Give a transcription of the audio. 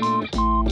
Música